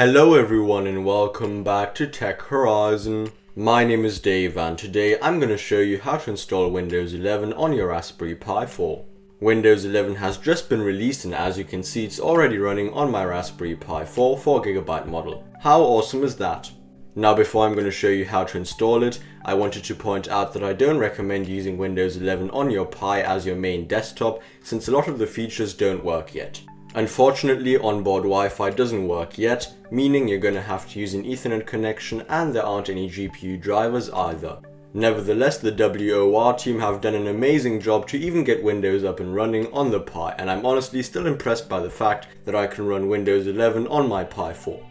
Hello everyone and welcome back to Tech Horizon. My name is Dave and today I'm going to show you how to install Windows 11 on your Raspberry Pi 4. Windows 11 has just been released and as you can see it's already running on my Raspberry Pi 4 4GB model. How awesome is that? Now before I'm going to show you how to install it, I wanted to point out that I don't recommend using Windows 11 on your Pi as your main desktop since a lot of the features don't work yet. Unfortunately, onboard Wi-Fi doesn't work yet, meaning you're going to have to use an Ethernet connection and there aren't any GPU drivers either. Nevertheless, the WOR team have done an amazing job to even get Windows up and running on the Pi, and I'm honestly still impressed by the fact that I can run Windows 11 on my Pi 4.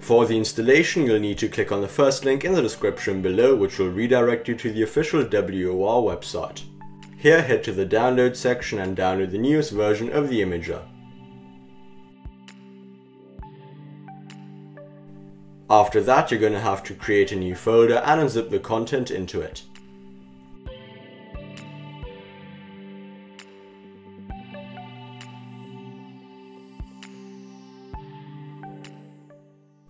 For the installation, you'll need to click on the first link in the description below, which will redirect you to the official WOR website. Here head to the download section and download the newest version of the Imager. After that you're going to have to create a new folder and unzip the content into it.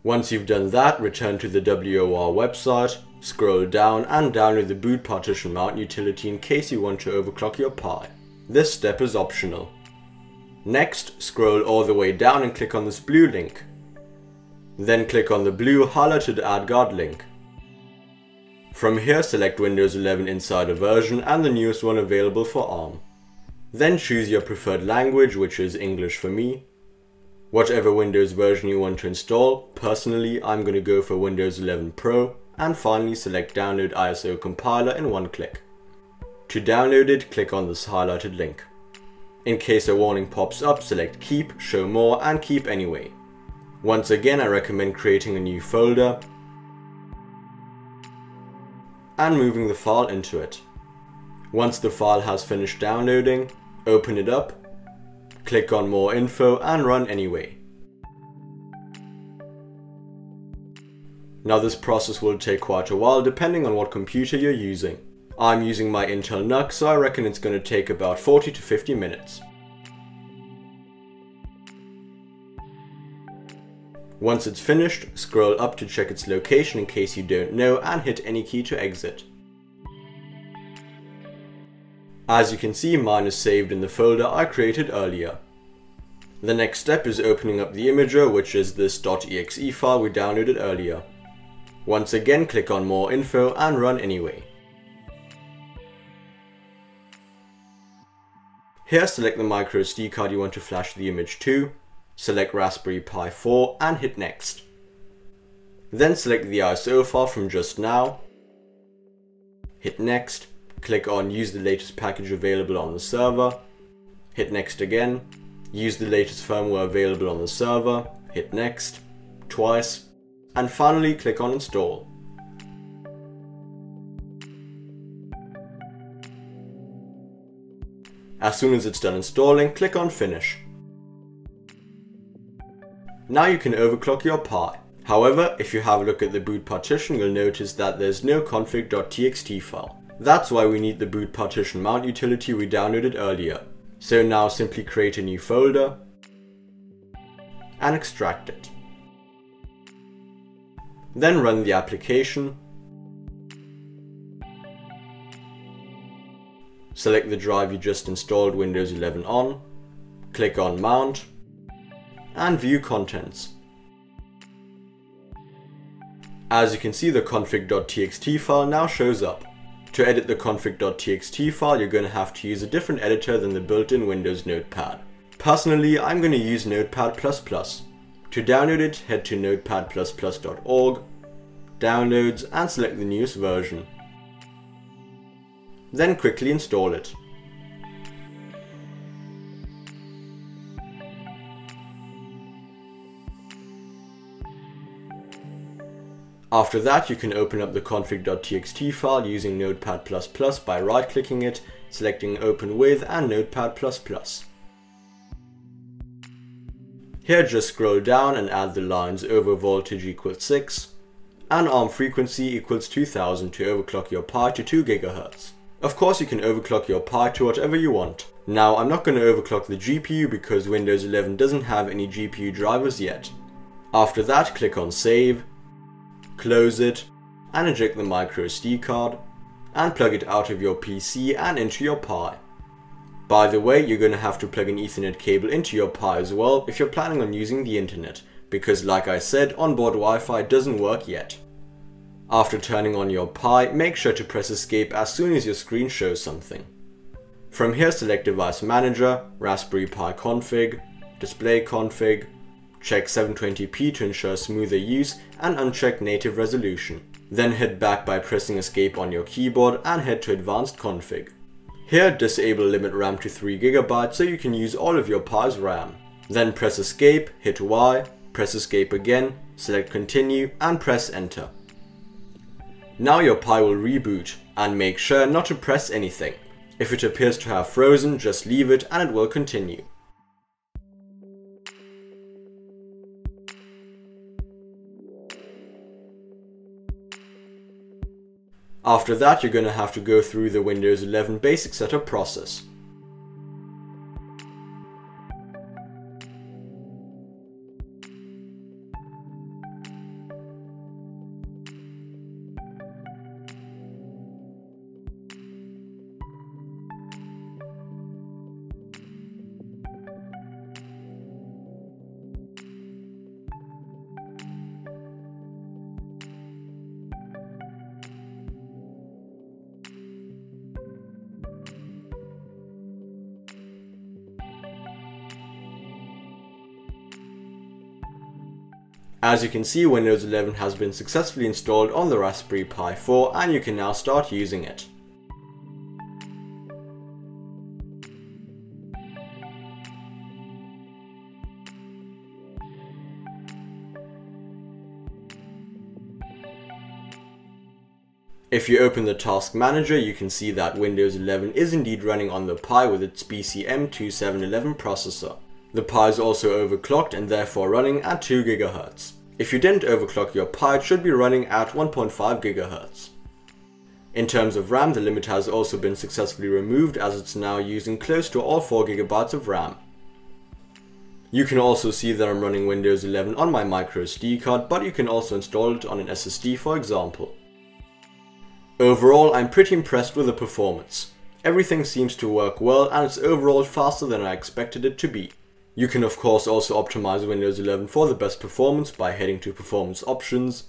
Once you've done that, return to the WOR website, Scroll down and download the boot partition mount utility in case you want to overclock your Pi. This step is optional. Next, scroll all the way down and click on this blue link. Then click on the blue highlighted AdGuard link. From here select Windows 11 Insider version and the newest one available for ARM. Then choose your preferred language which is English for me. Whatever Windows version you want to install, personally I'm going to go for Windows 11 Pro and finally select download ISO compiler in one click. To download it, click on this highlighted link. In case a warning pops up, select keep, show more and keep anyway. Once again, I recommend creating a new folder and moving the file into it. Once the file has finished downloading, open it up, click on more info and run anyway. Now this process will take quite a while depending on what computer you're using. I'm using my Intel NUC so I reckon it's going to take about 40 to 50 minutes. Once it's finished, scroll up to check its location in case you don't know and hit any key to exit. As you can see mine is saved in the folder I created earlier. The next step is opening up the imager which is this .exe file we downloaded earlier. Once again click on more info and run anyway. Here select the micro SD card you want to flash the image to, select Raspberry Pi 4 and hit next. Then select the ISO file from just now, hit next, click on use the latest package available on the server, hit next again, use the latest firmware available on the server, hit next, twice, and finally click on install. As soon as it's done installing, click on finish. Now you can overclock your Pi. However, if you have a look at the boot partition, you'll notice that there's no config.txt file. That's why we need the boot partition mount utility we downloaded earlier. So now simply create a new folder and extract it. Then run the application. Select the drive you just installed Windows 11 on. Click on Mount. And view contents. As you can see the config.txt file now shows up. To edit the config.txt file you're going to have to use a different editor than the built-in Windows Notepad. Personally I'm going to use Notepad++. To download it, head to notepad++.org, downloads and select the newest version. Then quickly install it. After that you can open up the config.txt file using Notepad++ by right-clicking it, selecting Open With and Notepad++. Here just scroll down and add the lines over voltage equals 6 and arm frequency equals 2000 to overclock your Pi to 2 GHz. Of course you can overclock your Pi to whatever you want. Now I'm not going to overclock the GPU because Windows 11 doesn't have any GPU drivers yet. After that click on save, close it, and eject the micro SD card, and plug it out of your PC and into your Pi. By the way, you're going to have to plug an ethernet cable into your Pi as well if you're planning on using the internet, because like I said, onboard Wi-Fi doesn't work yet. After turning on your Pi, make sure to press escape as soon as your screen shows something. From here select Device Manager, Raspberry Pi config, Display config, check 720p to ensure smoother use and uncheck native resolution. Then head back by pressing escape on your keyboard and head to advanced config. Here disable limit RAM to 3GB so you can use all of your Pi's RAM. Then press escape, hit Y, press escape again, select continue and press enter. Now your Pi will reboot and make sure not to press anything. If it appears to have frozen, just leave it and it will continue. After that, you're going to have to go through the Windows 11 basic setup process. As you can see, Windows 11 has been successfully installed on the Raspberry Pi 4 and you can now start using it. If you open the Task Manager, you can see that Windows 11 is indeed running on the Pi with its BCM2711 processor. The Pi is also overclocked and therefore running at 2 GHz. If you didn't overclock your Pi, it should be running at 1.5 GHz. In terms of RAM, the limit has also been successfully removed as it's now using close to all 4GB of RAM. You can also see that I'm running Windows 11 on my microSD card, but you can also install it on an SSD for example. Overall, I'm pretty impressed with the performance. Everything seems to work well and it's overall faster than I expected it to be. You can of course also optimize Windows 11 for the best performance by heading to Performance Options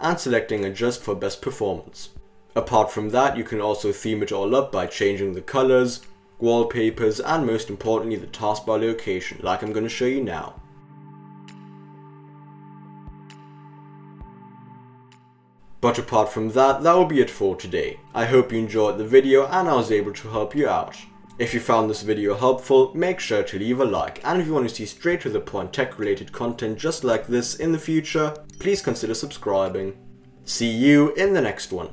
and selecting Adjust for best performance. Apart from that, you can also theme it all up by changing the colors, wallpapers, and most importantly the taskbar location, like I'm going to show you now. But apart from that, that will be it for today. I hope you enjoyed the video and I was able to help you out. If you found this video helpful, make sure to leave a like, and if you want to see straight to the point tech related content just like this in the future, please consider subscribing. See you in the next one.